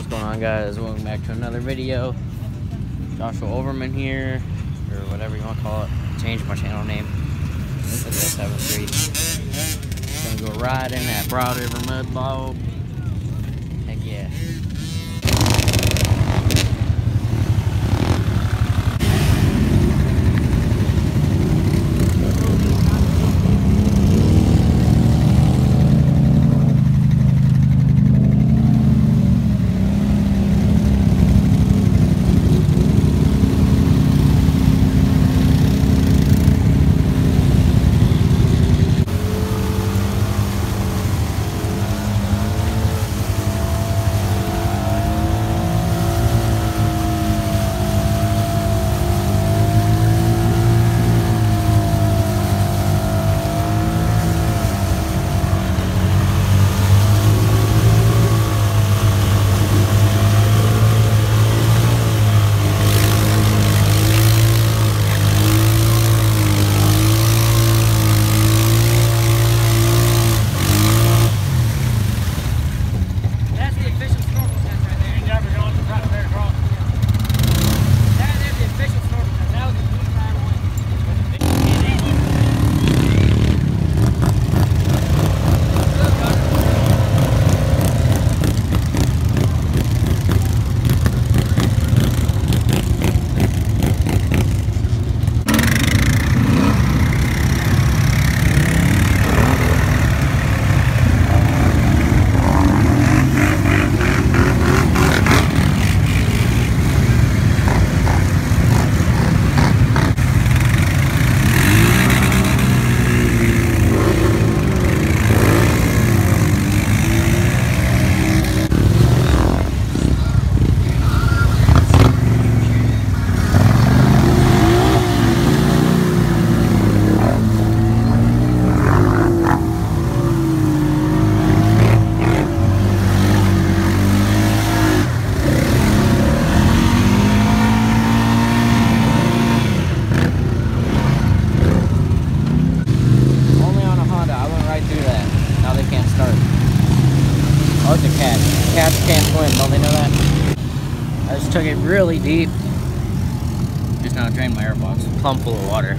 What's going on guys? Welcome back to another video. Joshua Overman here, or whatever you want to call it. Change my channel name. Look at this, have a street. Gonna go riding at Broad River Mud Bog. Heck yeah. Oh, a cat. Cats can't swim. Don't they know that? I just took it really deep. Just now drained my air box. Plumb full of water.